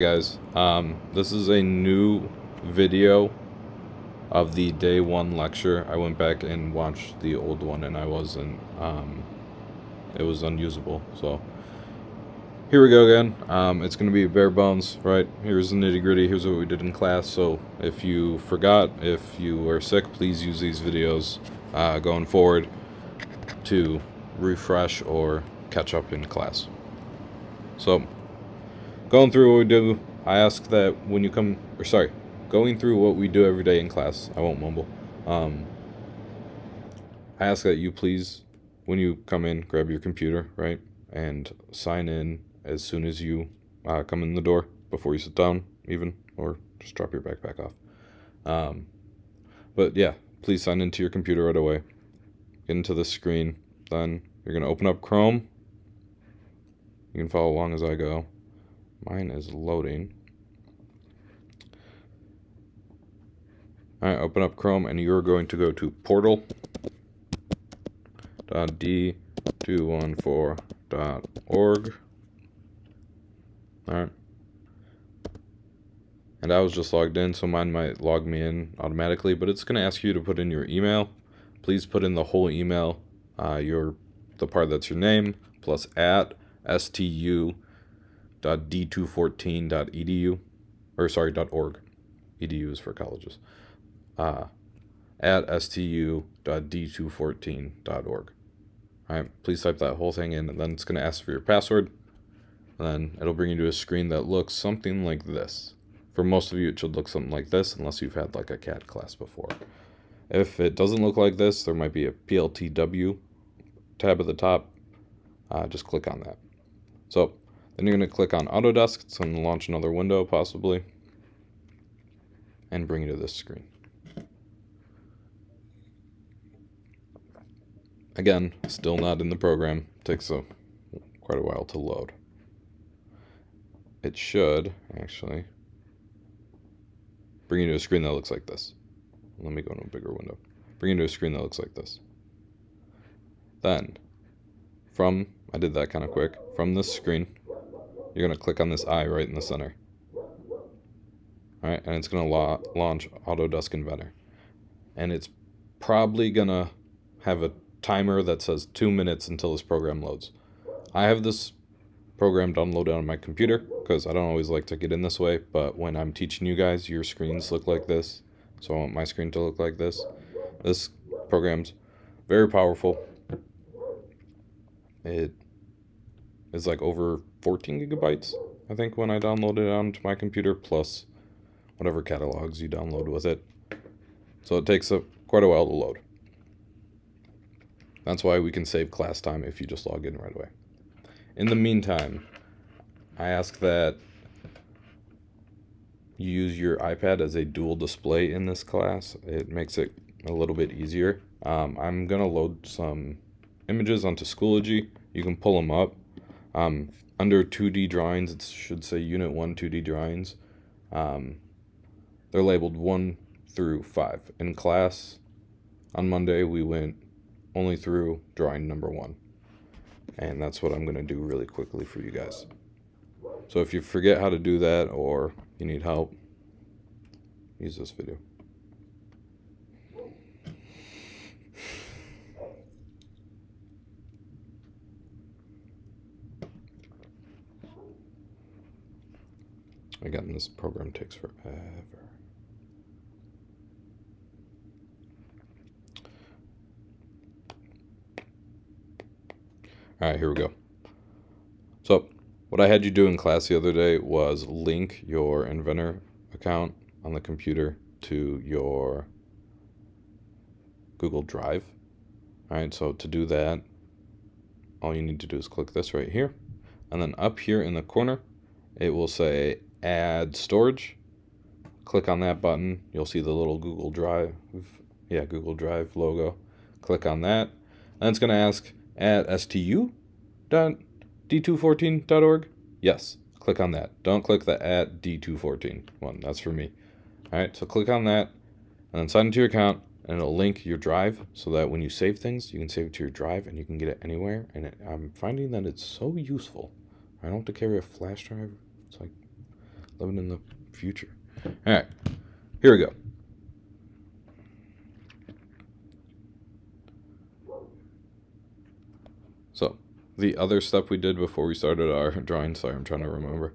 guys. Um, this is a new video of the day one lecture. I went back and watched the old one and I wasn't um, it was unusable so. Here we go again. Um, it's gonna be bare bones right? Here's the nitty gritty. Here's what we did in class. So if you forgot if you were sick please use these videos uh, going forward to refresh or catch up in class. So going through what we do, I ask that when you come, or sorry, going through what we do every day in class, I won't mumble. Um, I ask that you please, when you come in, grab your computer, right, and sign in as soon as you uh, come in the door, before you sit down, even, or just drop your backpack off. Um, but yeah, please sign into your computer right away. Get into the screen. Then you're going to open up Chrome. You can follow along as I go. Mine is loading. Alright, open up Chrome and you're going to go to portal.d214.org. Alright. And I was just logged in, so mine might log me in automatically, but it's going to ask you to put in your email. Please put in the whole email, uh, your the part that's your name, plus at stu d214.edu or sorry .org. Edu is for colleges. Uh, at stu.d214.org all right please type that whole thing in and then it's going to ask for your password. And then it'll bring you to a screen that looks something like this. For most of you it should look something like this unless you've had like a CAD class before. If it doesn't look like this there might be a PLTW tab at the top. Uh, just click on that. So then you're going to click on Autodesk. Going to launch another window, possibly, and bring you to this screen. Again, still not in the program. Takes a, quite a while to load. It should, actually, bring you to a screen that looks like this. Let me go to a bigger window. Bring you to a screen that looks like this. Then, from, I did that kind of quick, from this screen, you're going to click on this eye right in the center. Alright, and it's going to la launch Autodesk Inventor. And it's probably going to have a timer that says two minutes until this program loads. I have this program downloaded on my computer because I don't always like to get in this way, but when I'm teaching you guys, your screens look like this. So I want my screen to look like this. This program's very powerful. It is like over 14 gigabytes, I think, when I downloaded it onto my computer, plus whatever catalogs you download with it. So it takes a, quite a while to load. That's why we can save class time if you just log in right away. In the meantime, I ask that you use your iPad as a dual display in this class. It makes it a little bit easier. Um, I'm going to load some images onto Schoology. You can pull them up. Um, under 2D drawings, it should say Unit 1 2D drawings. Um, they're labeled 1 through 5. In class, on Monday, we went only through drawing number 1. And that's what I'm going to do really quickly for you guys. So if you forget how to do that or you need help, use this video. Again, this program takes forever. All right, here we go. So what I had you do in class the other day was link your Inventor account on the computer to your Google Drive. All right, so to do that, all you need to do is click this right here. And then up here in the corner, it will say add storage. Click on that button. You'll see the little Google Drive, yeah, Google Drive logo. Click on that. And it's going to ask at stu.d214.org. Yes, click on that. Don't click the at d214 one. That's for me. All right, so click on that and then sign into your account and it'll link your drive so that when you save things, you can save it to your drive and you can get it anywhere. And it, I'm finding that it's so useful. I don't have to carry a flash drive. It's like living in the future. All right, here we go. So, the other step we did before we started our drawing, sorry, I'm trying to remember,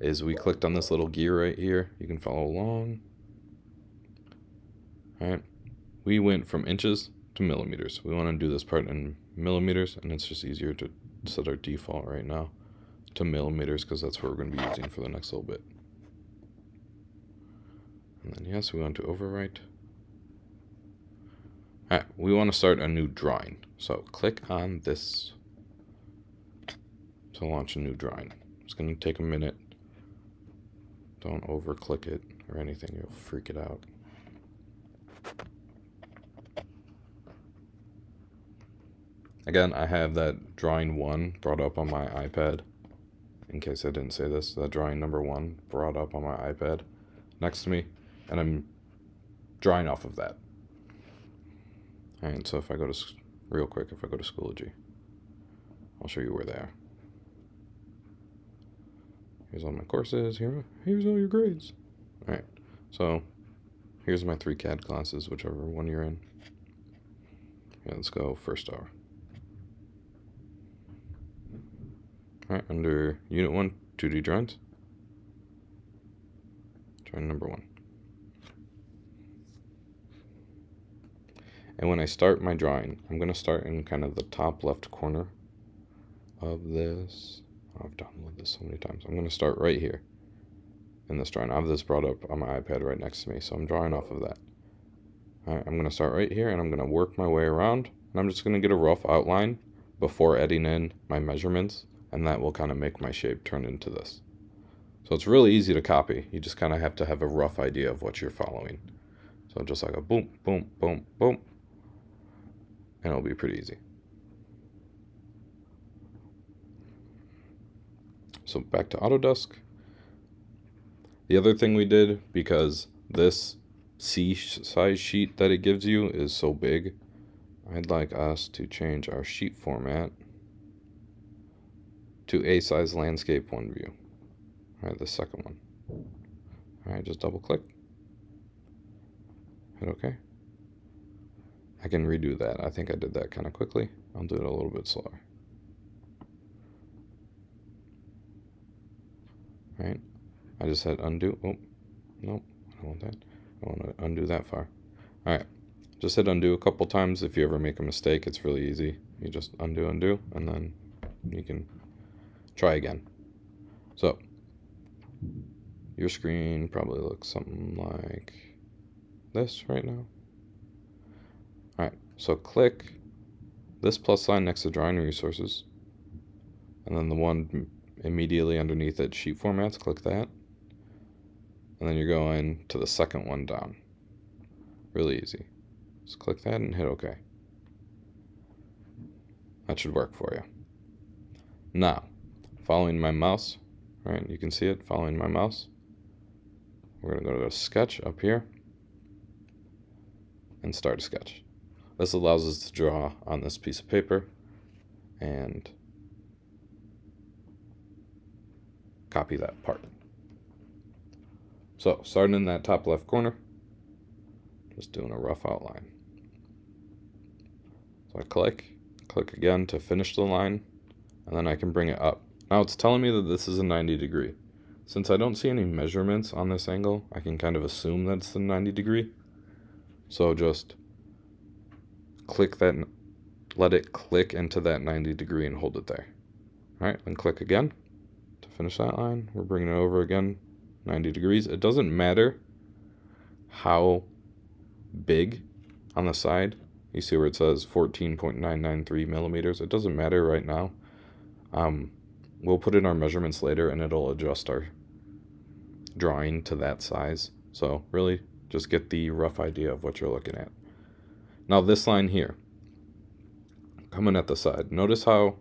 is we clicked on this little gear right here. You can follow along. All right, we went from inches to millimeters. We want to do this part in millimeters, and it's just easier to set our default right now to millimeters because that's what we're going to be using for the next little bit. And then yes, we want to overwrite. Alright, we want to start a new drawing. So click on this to launch a new drawing. It's going to take a minute. Don't over click it or anything, you'll freak it out. Again, I have that drawing one brought up on my iPad. In case I didn't say this, that drawing number one brought up on my iPad next to me, and I'm drawing off of that. Alright, so if I go to, real quick, if I go to Schoology, I'll show you where they are. Here's all my courses, here, here's all your grades. Alright, so here's my three CAD classes, whichever one you're in. Yeah, let's go first hour. Alright, under Unit 1, 2D drawings. Drawing number 1. And when I start my drawing, I'm going to start in kind of the top left corner of this. Oh, I've downloaded this so many times. I'm going to start right here in this drawing. I have this brought up on my iPad right next to me, so I'm drawing off of that. Alright, I'm going to start right here, and I'm going to work my way around. And I'm just going to get a rough outline before adding in my measurements and that will kind of make my shape turn into this. So it's really easy to copy. You just kind of have to have a rough idea of what you're following. So just like a boom, boom, boom, boom, and it'll be pretty easy. So back to Autodesk. The other thing we did, because this C size sheet that it gives you is so big, I'd like us to change our sheet format to A size landscape one view. All right, the second one. All right, just double click. Hit OK. I can redo that. I think I did that kind of quickly. I'll do it a little bit slower. All right. I just said undo. Oh, nope. I don't want that. I want to undo that far. All right. Just hit undo a couple times. If you ever make a mistake, it's really easy. You just undo, undo, and then you can try again. So, your screen probably looks something like this right now. Alright, so click this plus sign next to drawing resources. And then the one immediately underneath it, sheet formats, click that. And then you're going to the second one down. Really easy. Just click that and hit OK. That should work for you. Now, following my mouse, right? You can see it following my mouse. We're going to go to the sketch up here and start a sketch. This allows us to draw on this piece of paper and copy that part. So starting in that top left corner, just doing a rough outline. So I click, click again to finish the line, and then I can bring it up. Now it's telling me that this is a 90 degree. Since I don't see any measurements on this angle, I can kind of assume that it's the 90 degree. So just click that, let it click into that 90 degree and hold it there. All right, then click again to finish that line. We're bringing it over again, 90 degrees. It doesn't matter how big on the side. You see where it says 14.993 millimeters. It doesn't matter right now. Um, We'll put in our measurements later and it'll adjust our drawing to that size. So really just get the rough idea of what you're looking at. Now this line here, coming at the side, notice how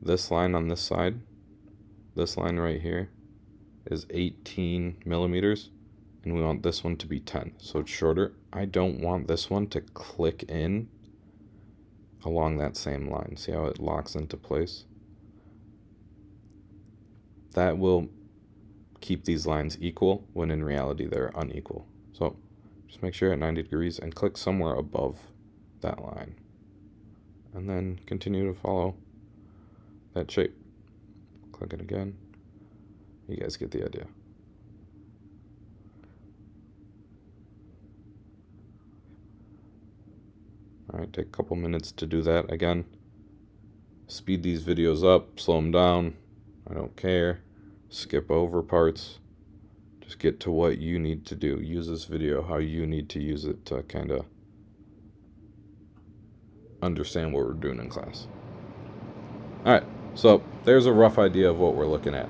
this line on this side, this line right here, is 18 millimeters and we want this one to be 10 so it's shorter. I don't want this one to click in along that same line. See how it locks into place that will keep these lines equal when in reality they're unequal. So just make sure at 90 degrees and click somewhere above that line. And then continue to follow that shape. Click it again. You guys get the idea. Alright, take a couple minutes to do that again. Speed these videos up, slow them down. I don't care. Skip over parts. Just get to what you need to do. Use this video how you need to use it to kind of understand what we're doing in class. Alright, so there's a rough idea of what we're looking at.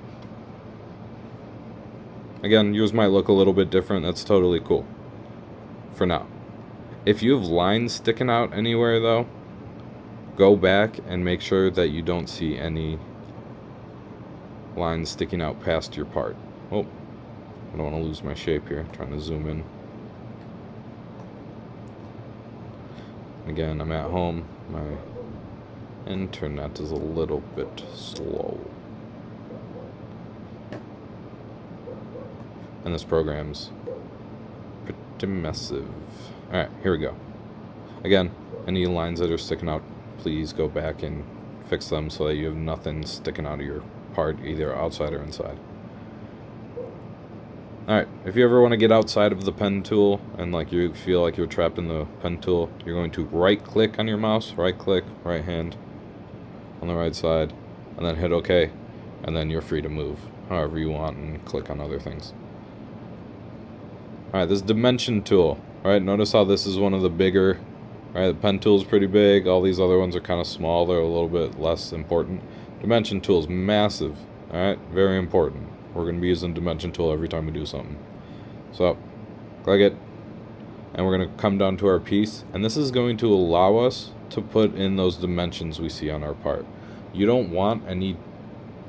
Again, yours might look a little bit different. That's totally cool. For now. If you have lines sticking out anywhere, though, go back and make sure that you don't see any lines sticking out past your part. Oh, I don't want to lose my shape here. I'm trying to zoom in. Again, I'm at home. My internet is a little bit slow. And this program's pretty massive. Alright, here we go. Again, any lines that are sticking out, please go back and fix them so that you have nothing sticking out of your part, either outside or inside. Alright, if you ever want to get outside of the pen tool and like you feel like you're trapped in the pen tool, you're going to right click on your mouse, right click, right hand on the right side, and then hit OK, and then you're free to move however you want and click on other things. Alright, this dimension tool. Alright, notice how this is one of the bigger. Alright, the pen tool is pretty big, all these other ones are kind of small, they're a little bit less important. Dimension tool is massive. Alright, very important. We're going to be using dimension tool every time we do something. So, click it. And we're going to come down to our piece. And this is going to allow us to put in those dimensions we see on our part. You don't want any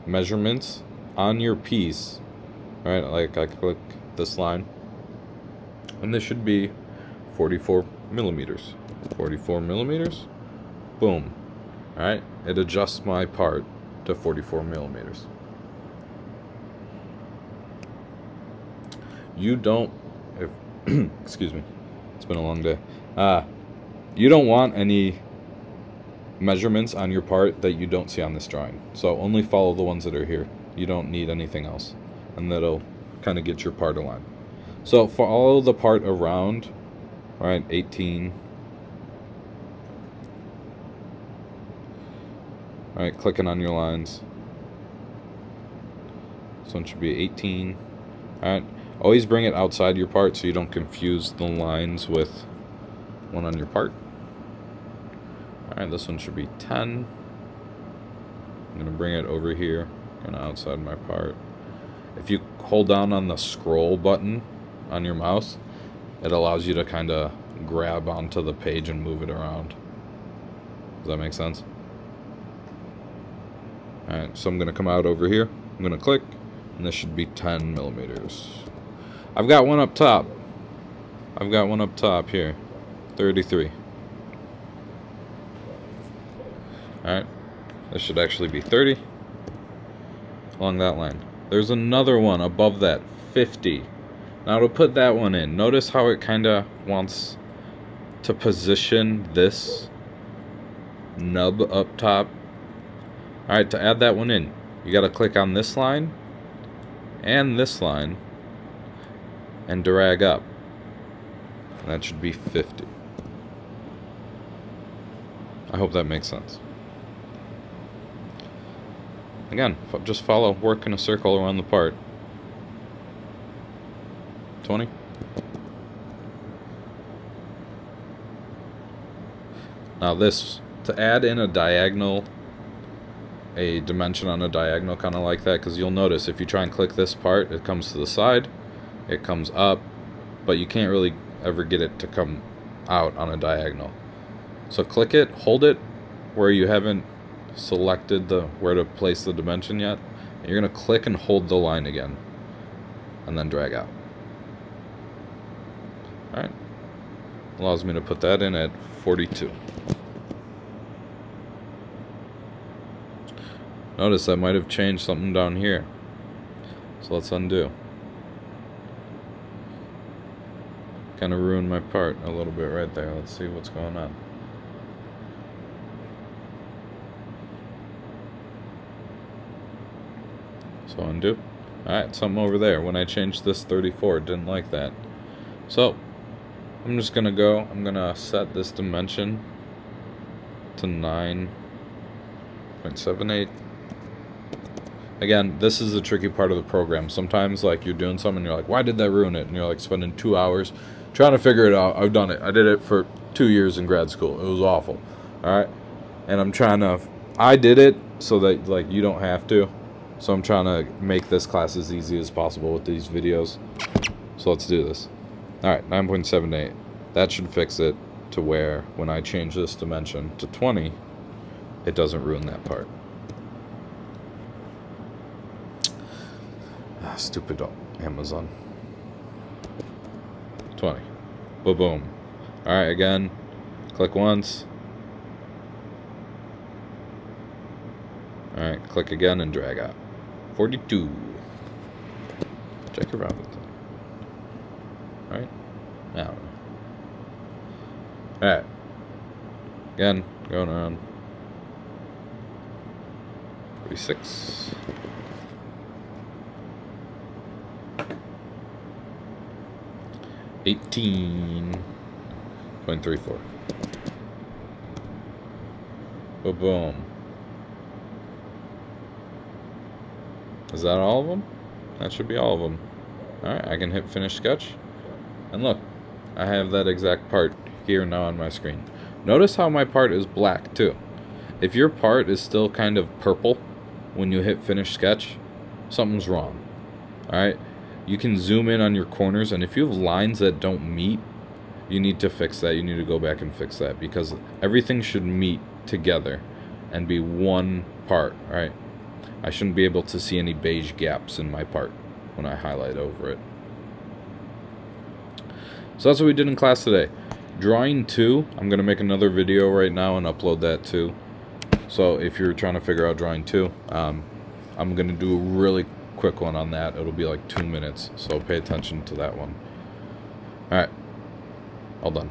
measurements on your piece. Right, like I click this line. And this should be 44 millimeters. 44 millimeters. Boom. Alright, it adjusts my part to 44 millimeters. you don't if excuse me it's been a long day. Uh you don't want any measurements on your part that you don't see on this drawing. So only follow the ones that are here. You don't need anything else and that'll kind of get your part aligned. So follow the part around right 18 all right clicking on your lines this one should be 18 all right Always bring it outside your part so you don't confuse the lines with one on your part. Alright, this one should be 10. I'm going to bring it over here, kind of outside my part. If you hold down on the scroll button on your mouse, it allows you to kind of grab onto the page and move it around. Does that make sense? Alright, so I'm going to come out over here. I'm going to click, and this should be 10 millimeters. I've got one up top. I've got one up top here. 33. Alright. This should actually be 30. Along that line. There's another one above that. 50. Now to put that one in, notice how it kind of wants to position this nub up top. Alright, to add that one in, you got to click on this line and this line and drag up. That should be 50. I hope that makes sense. Again, just follow, work in a circle around the part. 20. Now this, to add in a diagonal, a dimension on a diagonal kind of like that, because you'll notice if you try and click this part, it comes to the side it comes up, but you can't really ever get it to come out on a diagonal. So click it, hold it where you haven't selected the where to place the dimension yet. And you're going to click and hold the line again and then drag out. Alright. Allows me to put that in at 42. Notice I might have changed something down here. So let's undo. Kind of ruined my part a little bit right there. Let's see what's going on. So undo. Alright, something over there. When I changed this 34, didn't like that. So, I'm just gonna go, I'm gonna set this dimension to 9.78. Again, this is the tricky part of the program. Sometimes, like, you're doing something and you're like, why did that ruin it? And you're like spending two hours trying to figure it out. I've done it. I did it for two years in grad school. It was awful. Alright? And I'm trying to, I did it so that, like, you don't have to. So I'm trying to make this class as easy as possible with these videos. So let's do this. Alright, 9.78. That should fix it to where when I change this dimension to 20, it doesn't ruin that part. Stupid Amazon. 20. Boom, boom. Alright, again, click once. Alright, click again and drag out. 42. Check your Robinson. Right? I don't know. Alright. Again, going around. 46. Eighteen point three four. Boom, boom. Is that all of them? That should be all of them. Alright, I can hit finish sketch. And look, I have that exact part here now on my screen. Notice how my part is black too. If your part is still kind of purple when you hit finish sketch, something's wrong. Alright, you can zoom in on your corners and if you have lines that don't meet, you need to fix that. You need to go back and fix that because everything should meet together and be one part, right? I shouldn't be able to see any beige gaps in my part when I highlight over it. So that's what we did in class today. Drawing 2, I'm going to make another video right now and upload that too. So if you're trying to figure out drawing 2, um, I'm going to do a really quick one on that. It'll be like two minutes, so pay attention to that one. Alright, all done.